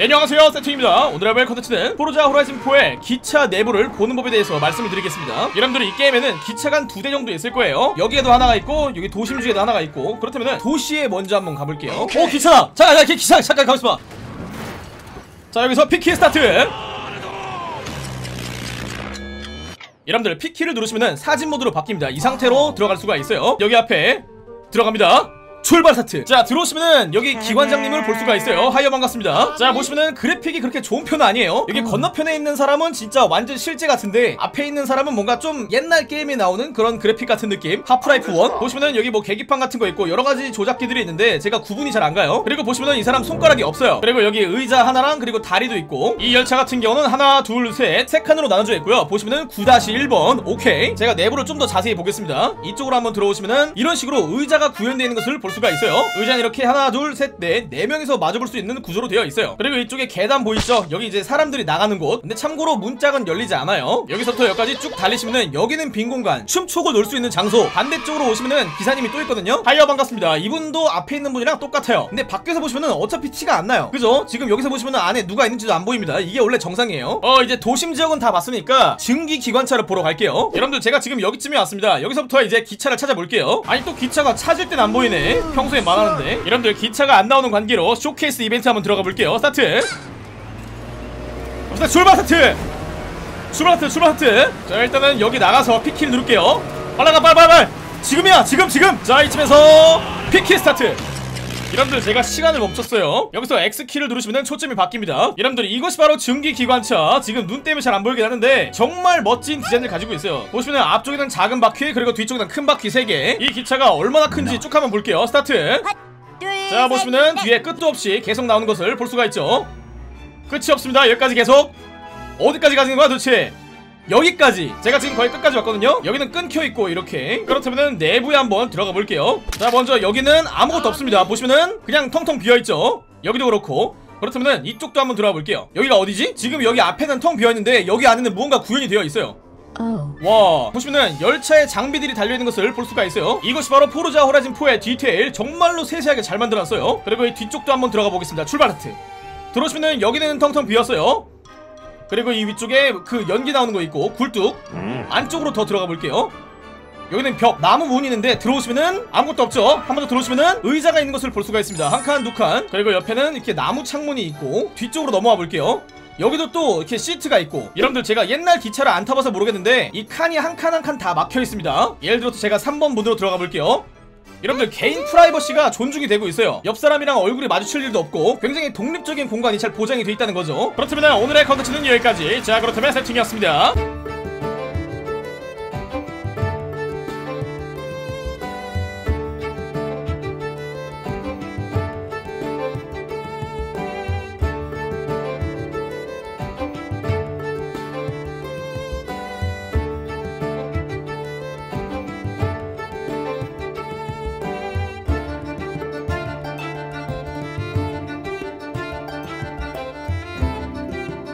네, 안녕하세요. 세팅입니다. 오늘 해볼 컨텐츠는 포르자 호라이즌 4의 기차 내부를 보는 법에 대해서 말씀을 드리겠습니다. 여러분들이 이 게임에는 기차가 한 두 대 정도 있을 거예요. 여기에도 하나가 있고 여기 도심지에도 하나가 있고 그렇다면 도시에 먼저 한번 가볼게요. 오 기차다 자, 자 기차! 잠깐 가만있어봐. 자 여기서 P키 스타트! 여러분들 P키를 누르시면 사진 모드로 바뀝니다. 이 상태로 들어갈 수가 있어요. 여기 앞에 들어갑니다 출발 스타트. 자 들어오시면은 여기 기관장님을 볼 수가 있어요. Hi어 반갑습니다. 자 보시면은 그래픽이 그렇게 좋은 편은 아니에요. 여기 건너편에 있는 사람은 진짜 완전 실제 같은데 앞에 있는 사람은 뭔가 좀 옛날 게임에 나오는 그런 그래픽 같은 느낌. 하프라이프 1 보시면은 여기 뭐 계기판 같은 거 있고 여러가지 조작기들이 있는데 제가 구분이 잘 안 가요. 그리고 보시면은 이 사람 손가락이 없어요. 그리고 여기 의자 하나랑 그리고 다리도 있고 이 열차 같은 경우는 하나 둘셋세 칸으로 나눠져 있고요. 보시면은 9-1번. 오케이. 제가 내부를 좀 더 자세히 보겠습니다. 이쪽으로 한번 들어오시면은 이런 식으로 의자가 구현되어 있는 것을 볼 수가 있어요. 의자는 이렇게 하나 둘셋넷네 명이서 마주볼 수 있는 구조로 되어 있어요. 그리고 이쪽에 계단 보이시죠? 여기 이제 사람들이 나가는 곳. 근데 참고로 문짝은 열리지 않아요. 여기서부터 여기까지 쭉 달리시면은 여기는 빈 공간 춤추고 놀 수 있는 장소 반대쪽으로 오시면은 기사님이 또 있거든요? Hi어 반갑습니다. 이분도 앞에 있는 분이랑 똑같아요. 근데 밖에서 보시면은 어차피 티가 안 나요. 그죠? 지금 여기서 보시면은 안에 누가 있는지도 안 보입니다. 이게 원래 정상이에요. 어 이제 도심 지역은 다 봤으니까 증기 기관차를 보러 갈게요. 여러분들 제가 지금 여기쯤에 왔습니다. 여기서부터 이제 기차를 찾아볼게요. 아니 또 기차가 찾을 땐 안 보이네 평소에 많았는데. 여러분들 기차가 안 나오는 관계로 쇼케이스 이벤트 한번 들어가 볼게요. 스타트. 갑시다 출발 스타트. 출발 스타트 출발 스타트. 자 일단은 여기 나가서 P키를 누를게요. 빨리 가 빨리 지금이야 지금 지금. 자 이쯤에서 P키 스타트 여러분들 제가 시간을 멈췄어요. 여기서 X키를 누르시면 초점이 바뀝니다. 여러분들 이것이 바로 증기기관차. 지금 눈 때문에 잘 안 보이긴 하는데 정말 멋진 디자인을 가지고 있어요. 보시면 앞쪽에는 작은 바퀴 그리고 뒤쪽에는 큰 바퀴 3개. 이 기차가 얼마나 큰지 쭉 한번 볼게요. 스타트. 자 보시면은 뒤에 끝도 없이 계속 나오는 것을 볼 수가 있죠. 끝이 없습니다. 여기까지 계속. 어디까지 가는 거야 도대체 여기까지. 제가 지금 거의 끝까지 왔거든요. 여기는 끊겨있고 이렇게. 그렇다면 내부에 한번 들어가 볼게요. 자 먼저 여기는 아무것도 없습니다. 보시면은 그냥 텅텅 비어있죠? 여기도 그렇고. 그렇다면 이쪽도 한번 들어가 볼게요. 여기가 어디지? 지금 여기 앞에는 텅 비어있는데 여기 안에는 무언가 구현이 되어 있어요. Oh. 와 보시면은 열차에 장비들이 달려있는 것을 볼 수가 있어요. 이것이 바로 포르자 호라이즌4의 디테일 정말로 세세하게 잘 만들었어요. 그리고 이 뒤쪽도 한번 들어가 보겠습니다. 출발 하트. 들어오시면은 여기는 텅텅 비었어요 그리고 이 위쪽에 그 연기 나오는 거 있고 굴뚝. 안쪽으로 더 들어가 볼게요. 여기는 벽 나무 문이 있는데 들어오시면은 아무것도 없죠? 한 번 더 들어오시면은 의자가 있는 것을 볼 수가 있습니다. 한 칸 두 칸. 그리고 옆에는 이렇게 나무 창문이 있고 뒤쪽으로 넘어와 볼게요. 여기도 또 이렇게 시트가 있고. 여러분들 제가 옛날 기차를 안 타봐서 모르겠는데 이 칸이 한 칸 한 칸 다 막혀 있습니다. 예를 들어서 제가 3번 문으로 들어가 볼게요 여러분들 개인 프라이버시가 존중이 되고 있어요. 옆 사람이랑 얼굴이 마주칠 일도 없고 굉장히 독립적인 공간이 잘 보장이 돼 있다는 거죠. 그렇다면 오늘의 컨텐츠는 여기까지. 자 그렇다면 세팅이었습니다